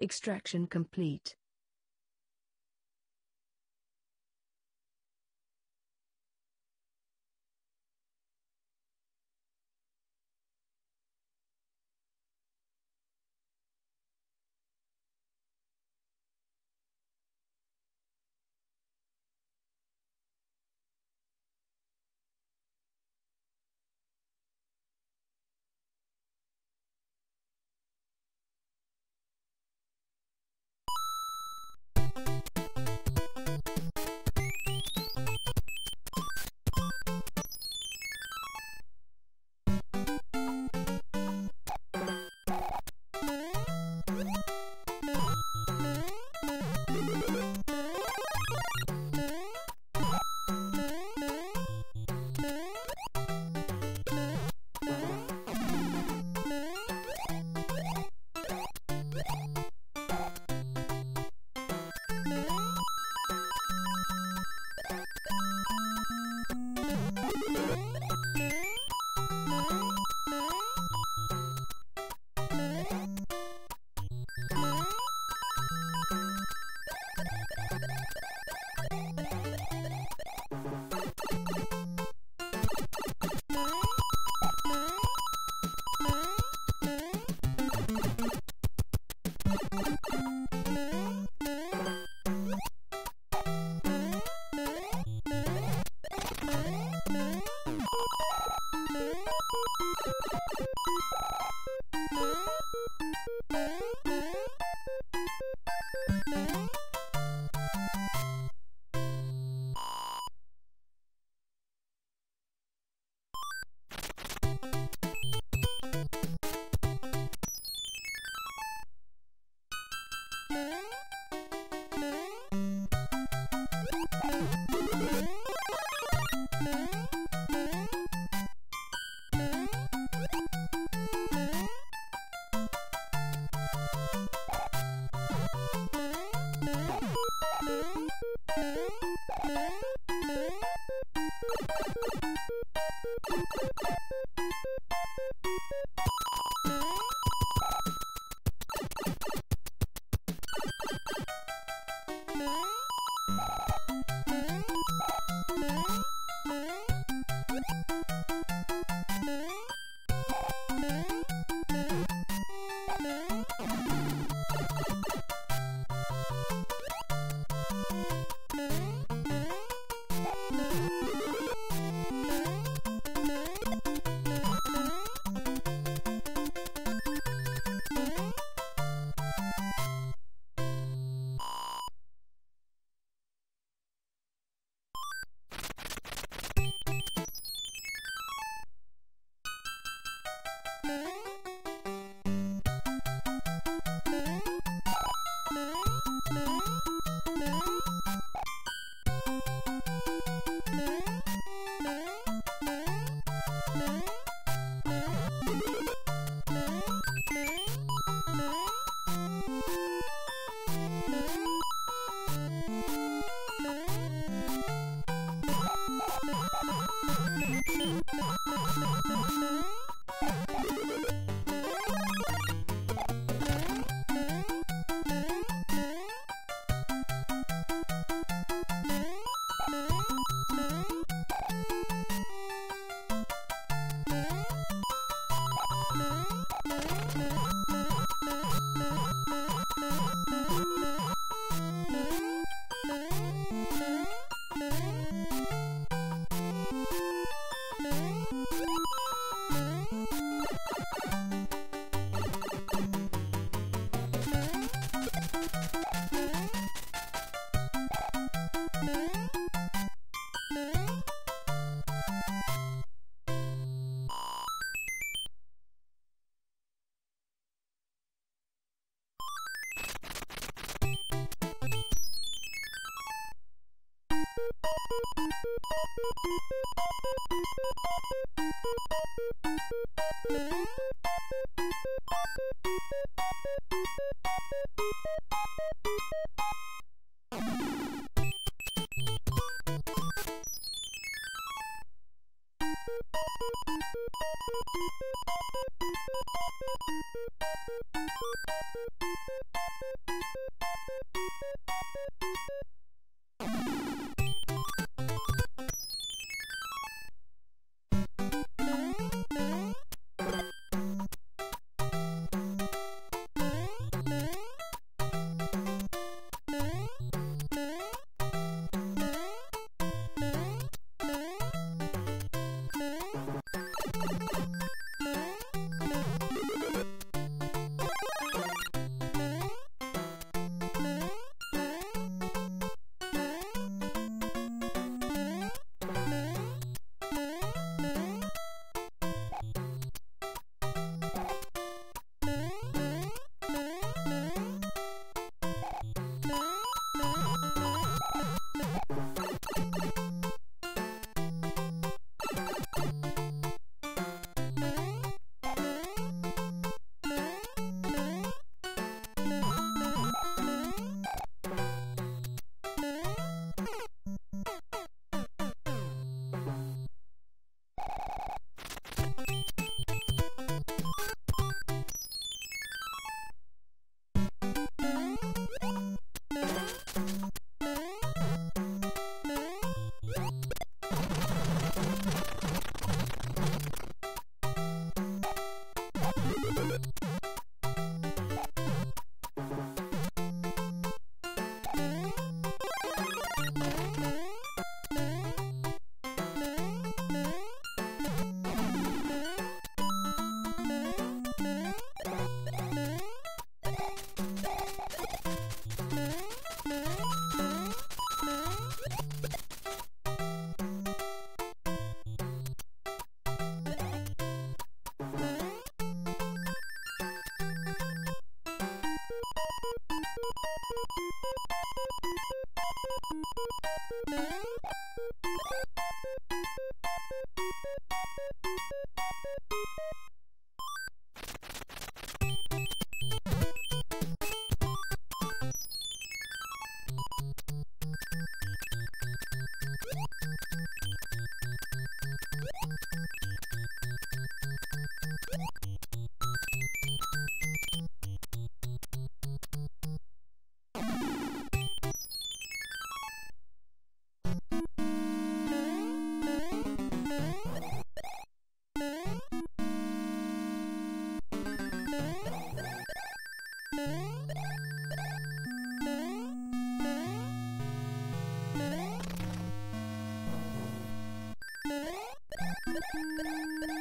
Extraction complete. Thank you. Thank you.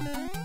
Thank you.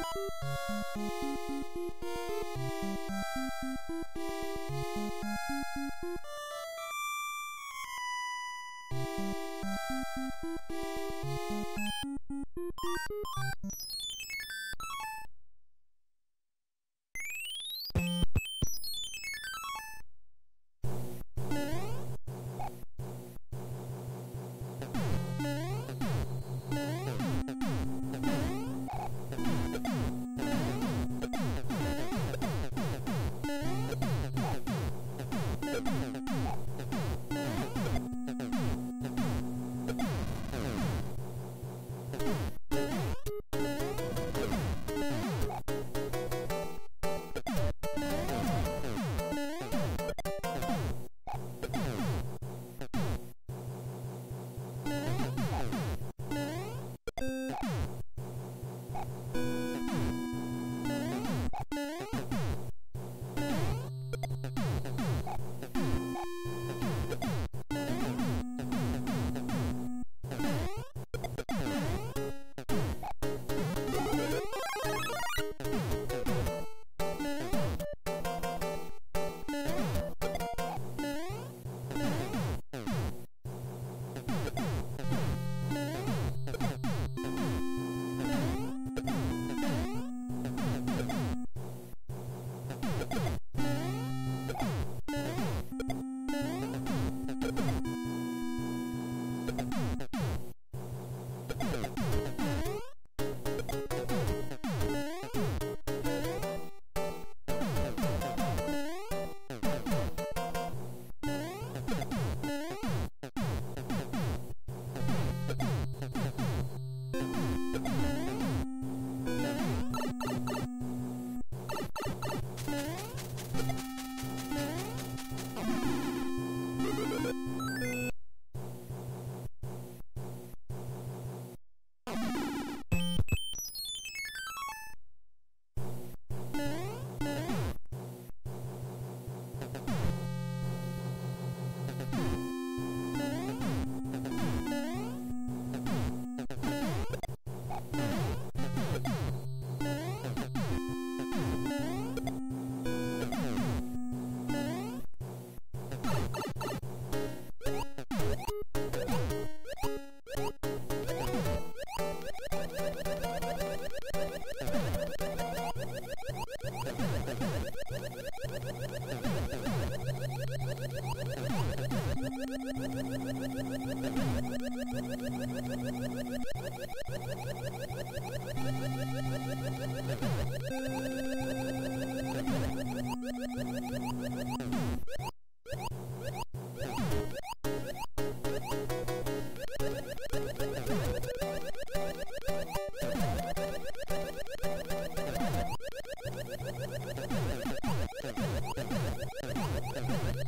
Música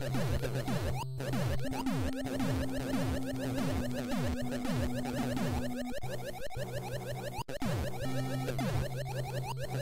Ha ha ha ha!